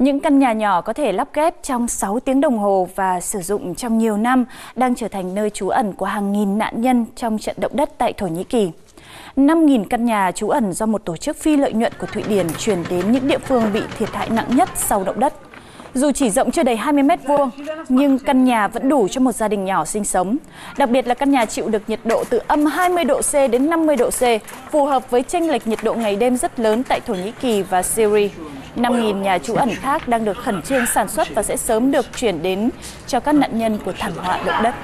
Những căn nhà nhỏ có thể lắp ghép trong 6 tiếng đồng hồ và sử dụng trong nhiều năm đang trở thành nơi trú ẩn của hàng nghìn nạn nhân trong trận động đất tại Thổ Nhĩ Kỳ. 5.000 căn nhà trú ẩn do một tổ chức phi lợi nhuận của Thụy Điển chuyển đến những địa phương bị thiệt hại nặng nhất sau động đất. Dù chỉ rộng chưa đầy 20 mét vuông, nhưng căn nhà vẫn đủ cho một gia đình nhỏ sinh sống. Đặc biệt là căn nhà chịu được nhiệt độ từ âm 20 độ C đến 50 độ C, phù hợp với chênh lệch nhiệt độ ngày đêm rất lớn tại Thổ Nhĩ Kỳ và Syria. 5.000 nhà trú ẩn khác đang được khẩn trương sản xuất và sẽ sớm được chuyển đến cho các nạn nhân của thảm họa động đất.